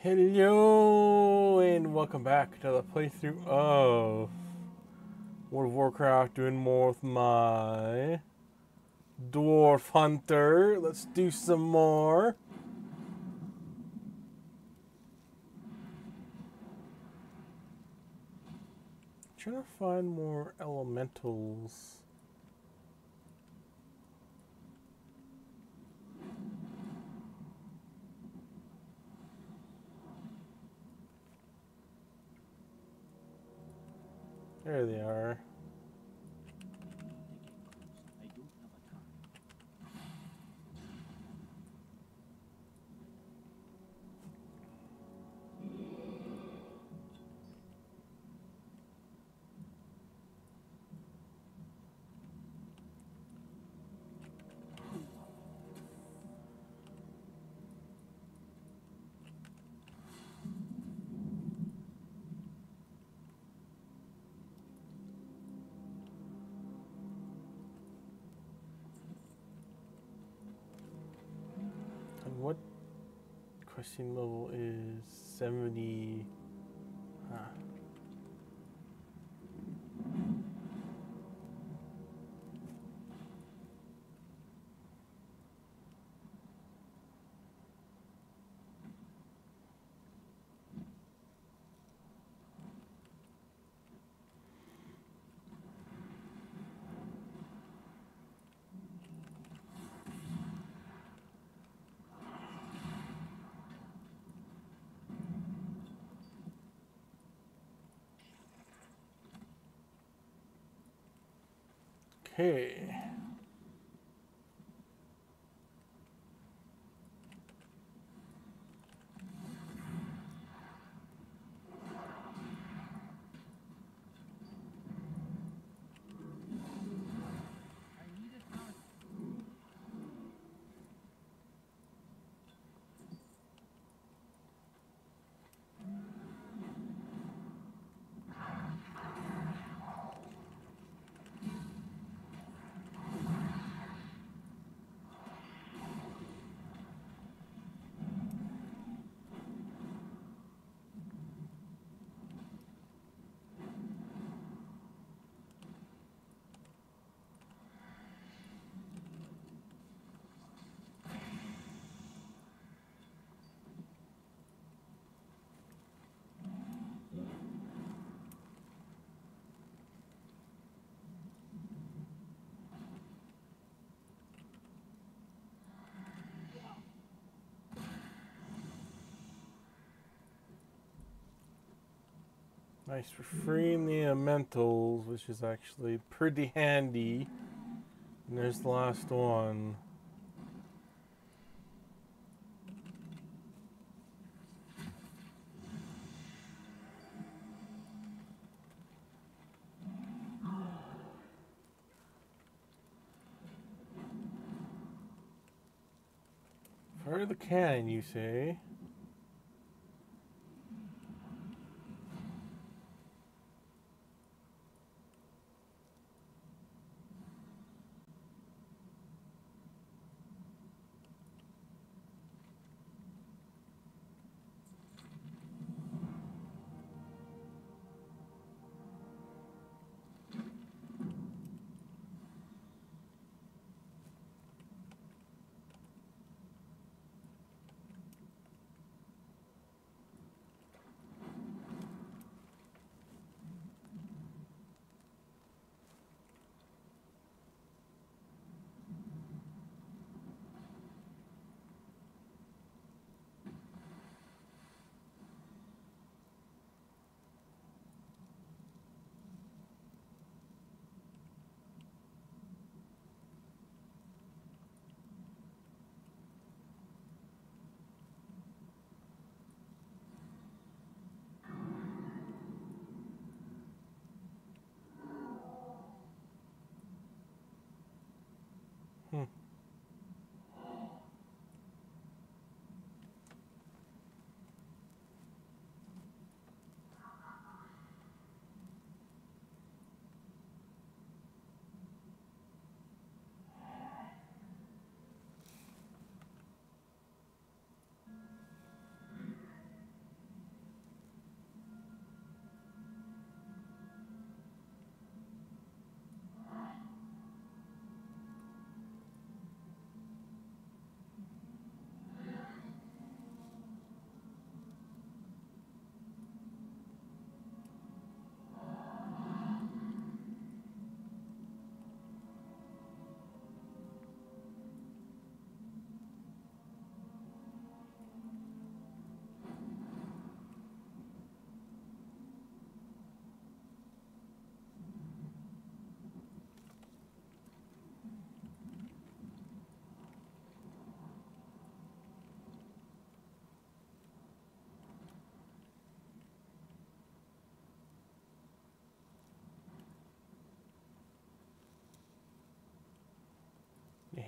Hello and welcome back to the playthrough of World of Warcraft doing more with my Dwarf Hunter. Let's do some more. trying to find more elementals. There they are. Question level is 70? Okay. Nice for freeing the elementals, which is actually pretty handy. And there's the last one. Fire the cannon, you say? Hmm.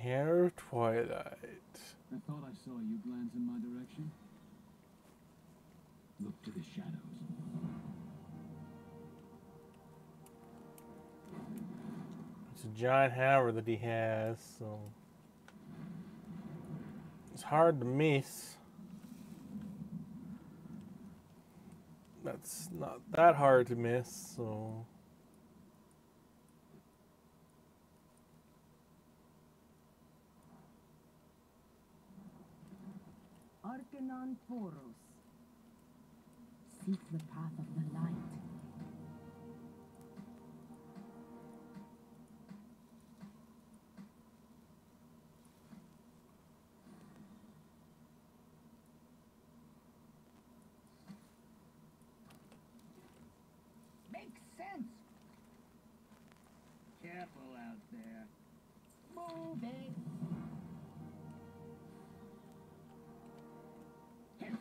Hair Twilight. I thought I saw you glance in my direction. Look to the shadows. It's a giant hammer that he has, so it's hard to miss. That's not that hard to miss, so Arcanon Poros. Seek the path of the light. Makes sense. Careful out there. Move it.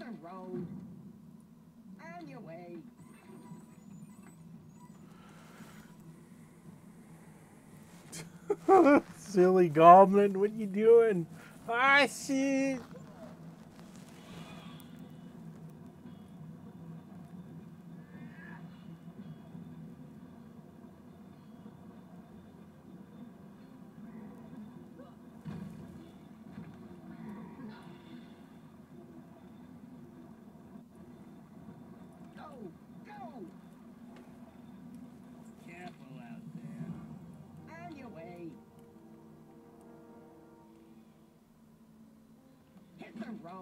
The road. On your way. silly goblin, what you doing? Ah shit!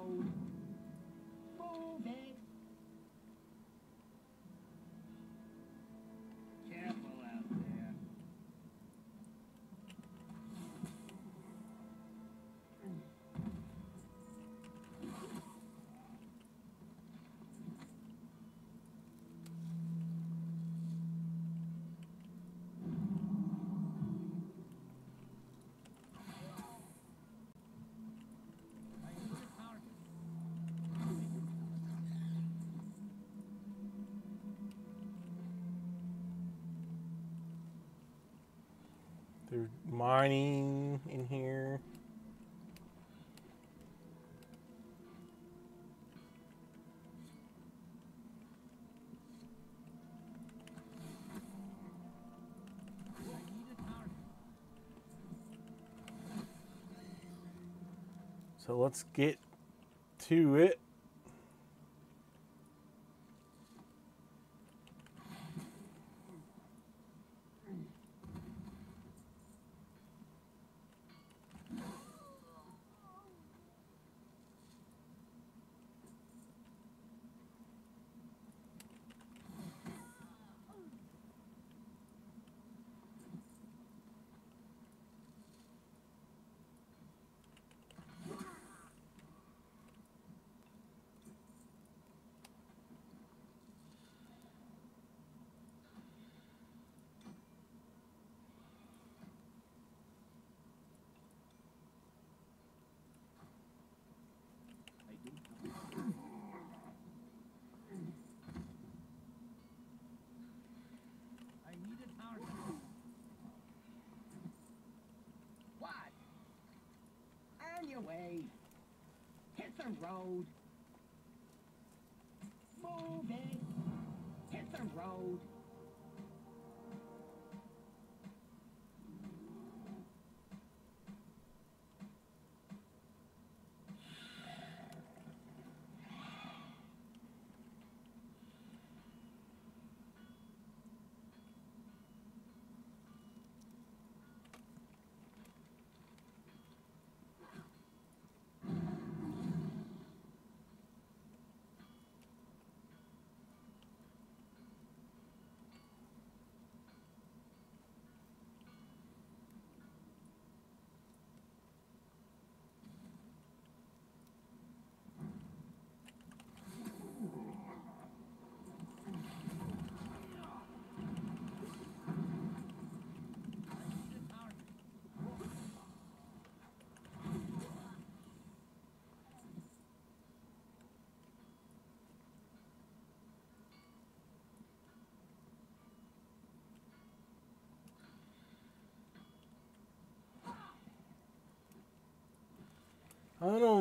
Hit the They're mining in here. So let's get to it. I need a target. What? On your way. Hit road. Move it. Hit the road.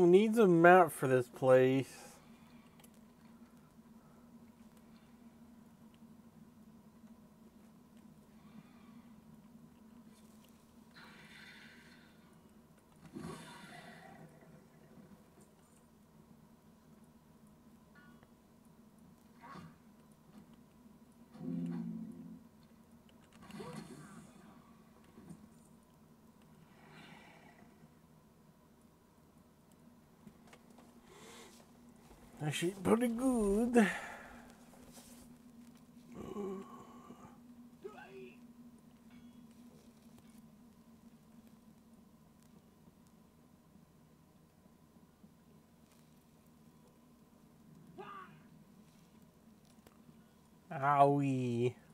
I don't need a map for this place. Actually, pretty good. Owie.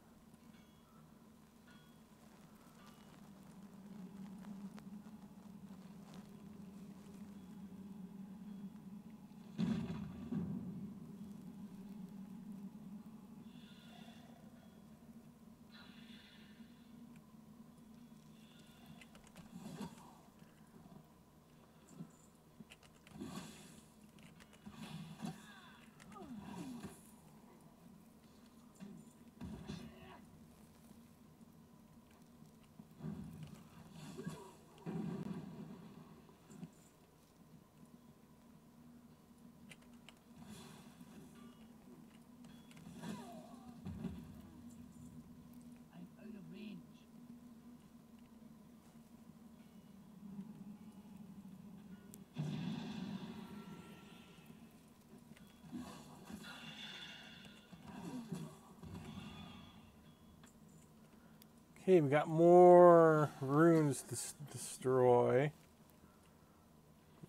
Okay, we got more runes to destroy.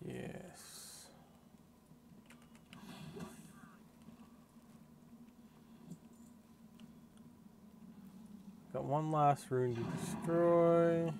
Yes. Got one last rune to destroy.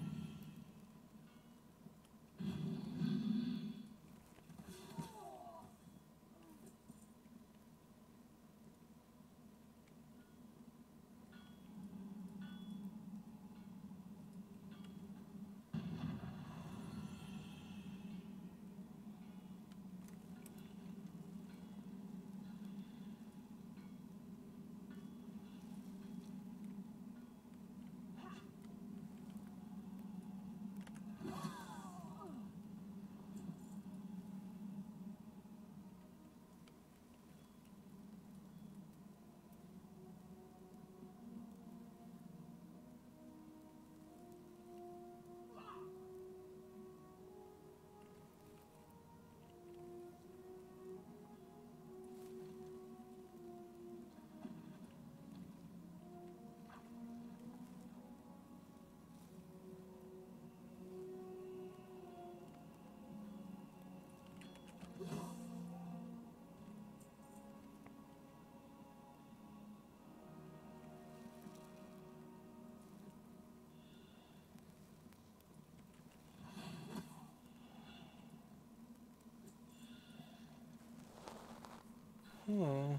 Hmm.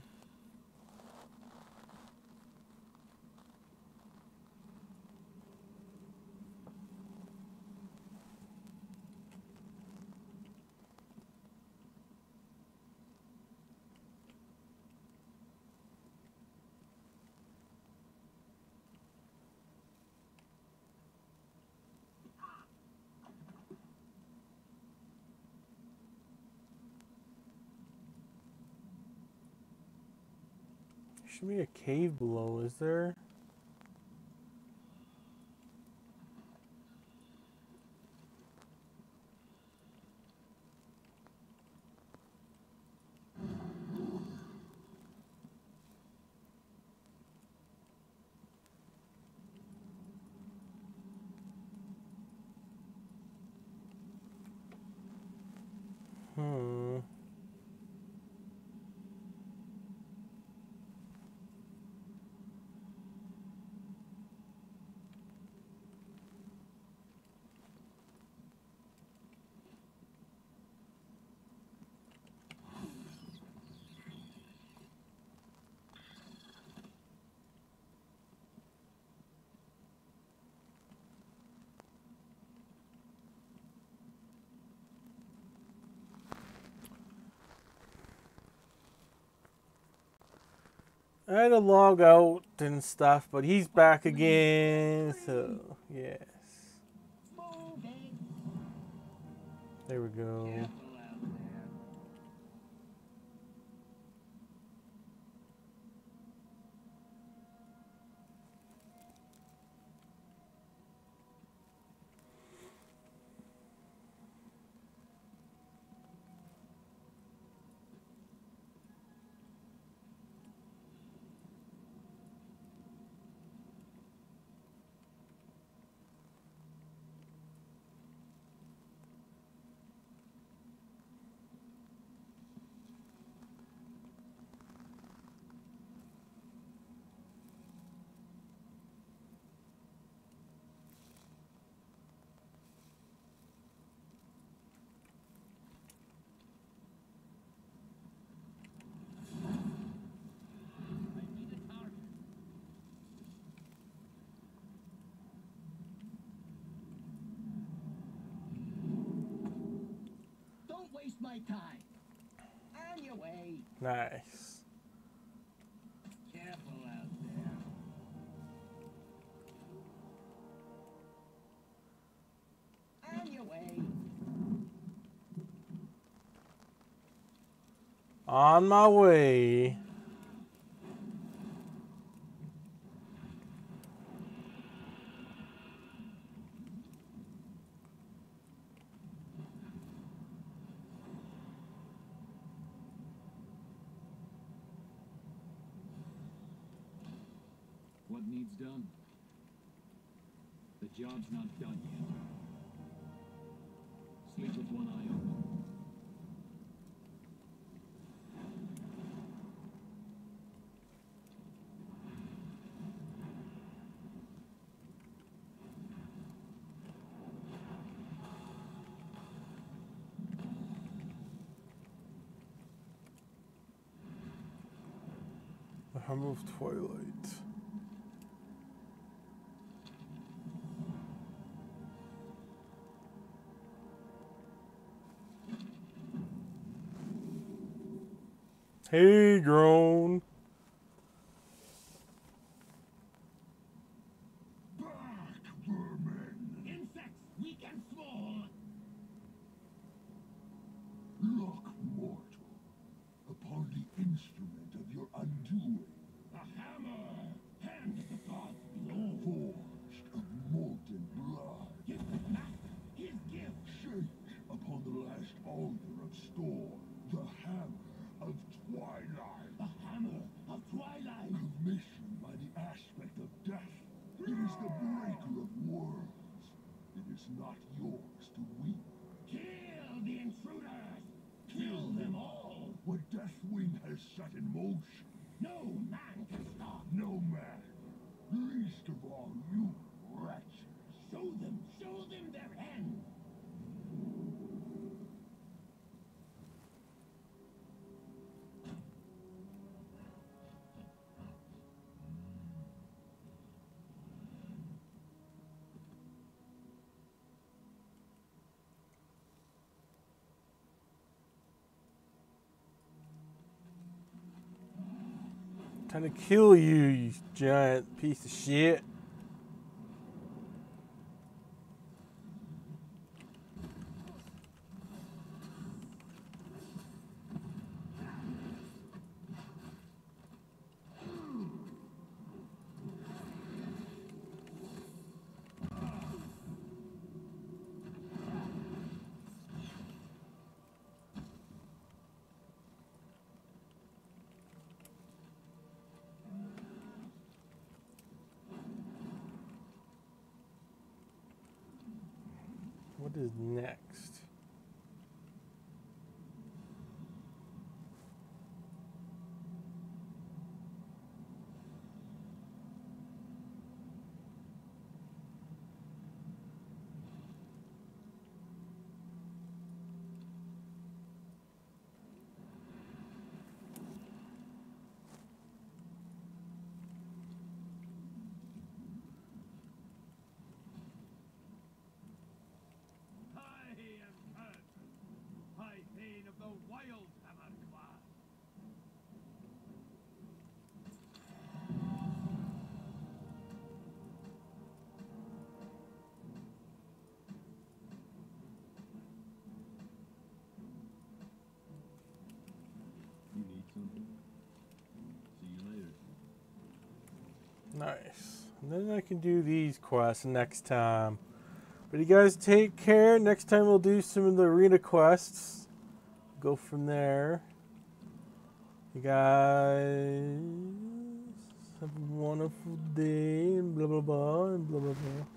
Should be a cave below, is there? Uh, I had to log out and stuff, but he's back again. So yes, there we go. Waste my time. On your way. Nice. Careful out there. On your way. On my way. What needs done? The job's not done yet. Sleep with one eye open. Hammer of Twilight. Hey, grown. Trying to kill you, you giant piece of shit. What is next? I am son. See you later. Nice. And then I can do these quests next time. But you guys take care. Next time we'll do some of the arena quests. Go from there. You guys have a wonderful day and blah blah blah and blah blah blah.